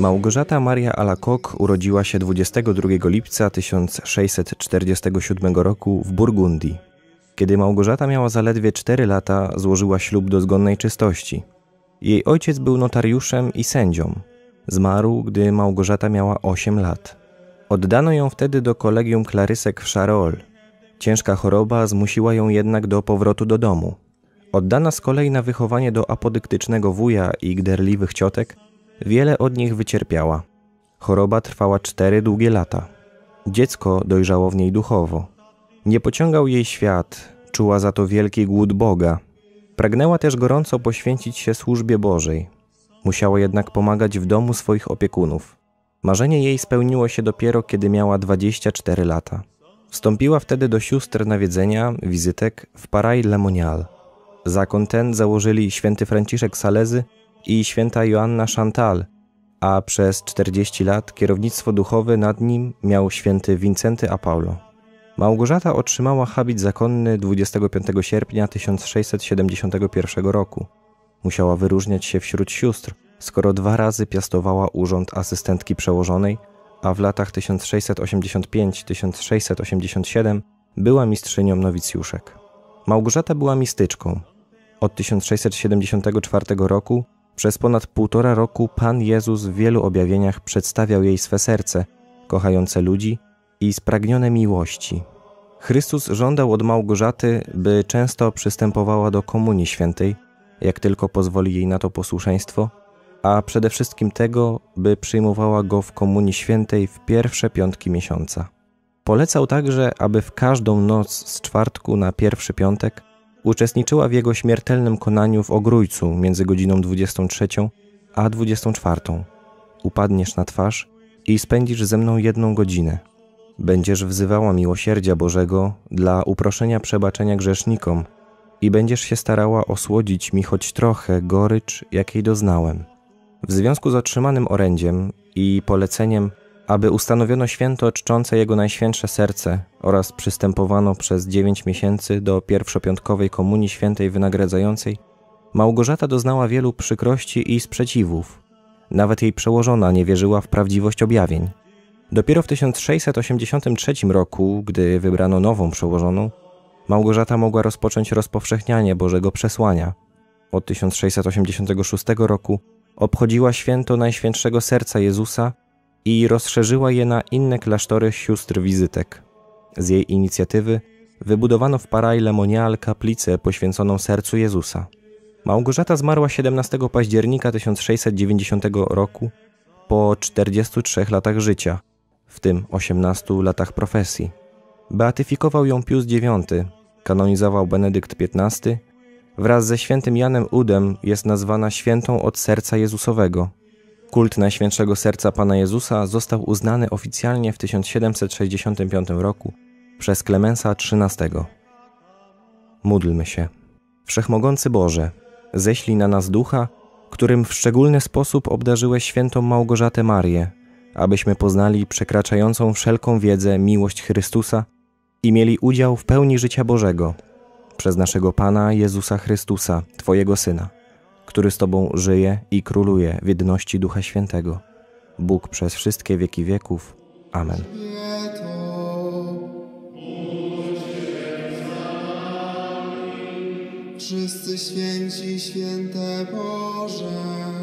Małgorzata Maria Alacoque urodziła się 22 lipca 1647 roku w Burgundii. Kiedy Małgorzata miała zaledwie 4 lata, złożyła ślub do zgonnej czystości. Jej ojciec był notariuszem i sędzią. Zmarł, gdy Małgorzata miała 8 lat. Oddano ją wtedy do kolegium klarysek w Charol. Ciężka choroba zmusiła ją jednak do powrotu do domu. Oddana z kolei na wychowanie do apodyktycznego wuja i gderliwych ciotek, wiele od nich wycierpiała. Choroba trwała cztery długie lata. Dziecko dojrzało w niej duchowo. Nie pociągał jej świat, czuła za to wielki głód Boga. Pragnęła też gorąco poświęcić się służbie Bożej. Musiała jednak pomagać w domu swoich opiekunów. Marzenie jej spełniło się dopiero, kiedy miała 24 lata. Wstąpiła wtedy do sióstr nawiedzenia, wizytek w Paray Lemonial. Zakon ten założyli święty Franciszek Salezy i święta Joanna Chantal, a przez 40 lat kierownictwo duchowe nad nim miał święty Wincenty a Paulo. Małgorzata otrzymała habit zakonny 25 sierpnia 1671 roku. Musiała wyróżniać się wśród sióstr, skoro dwa razy piastowała urząd asystentki przełożonej, a w latach 1685-1687 była mistrzynią nowicjuszek. Małgorzata była mistyczką. Od 1674 roku przez ponad półtora roku Pan Jezus w wielu objawieniach przedstawiał jej swe serce, kochające ludzi i spragnione miłości. Chrystus żądał od Małgorzaty, by często przystępowała do Komunii Świętej, jak tylko pozwoli jej na to posłuszeństwo, a przede wszystkim tego, by przyjmowała go w Komunii Świętej w pierwsze piątki miesiąca. Polecał także, aby w każdą noc z czwartku na pierwszy piątek uczestniczyła w jego śmiertelnym konaniu w Ogrójcu między godziną 23 a 24. Upadniesz na twarz i spędzisz ze mną jedną godzinę. Będziesz wzywała miłosierdzia Bożego dla uproszenia przebaczenia grzesznikom i będziesz się starała osłodzić mi choć trochę gorycz, jakiej doznałem. W związku z otrzymanym orędziem i poleceniem, aby ustanowiono święto czczące Jego Najświętsze Serce oraz przystępowano przez dziewięć miesięcy do pierwszopiątkowej Komunii Świętej wynagradzającej, Małgorzata doznała wielu przykrości i sprzeciwów. Nawet jej przełożona nie wierzyła w prawdziwość objawień. Dopiero w 1683 roku, gdy wybrano nową przełożoną, Małgorzata mogła rozpocząć rozpowszechnianie Bożego Przesłania. Od 1686 roku obchodziła święto Najświętszego Serca Jezusa i rozszerzyła je na inne klasztory sióstr wizytek. Z jej inicjatywy wybudowano w Paray Lemonial kaplicę poświęconą sercu Jezusa. Małgorzata zmarła 17 października 1690 roku po 43 latach życia, w tym 18 latach profesji. Beatyfikował ją Pius IX, kanonizował Benedykt XV Wraz ze świętym Janem Udem jest nazwana świętą od serca Jezusowego. Kult Najświętszego Serca Pana Jezusa został uznany oficjalnie w 1765 roku przez Klemensa XIII. Módlmy się. Wszechmogący Boże, ześlij na nas ducha, którym w szczególny sposób obdarzyłeś świętą Małgorzatę Marię, abyśmy poznali przekraczającą wszelką wiedzę miłość Chrystusa i mieli udział w pełni życia Bożego – przez naszego Pana Jezusa Chrystusa, Twojego Syna, który z Tobą żyje i króluje w jedności Ducha Świętego, Bóg przez wszystkie wieki wieków. Amen. Wszyscy święci, święte Boże.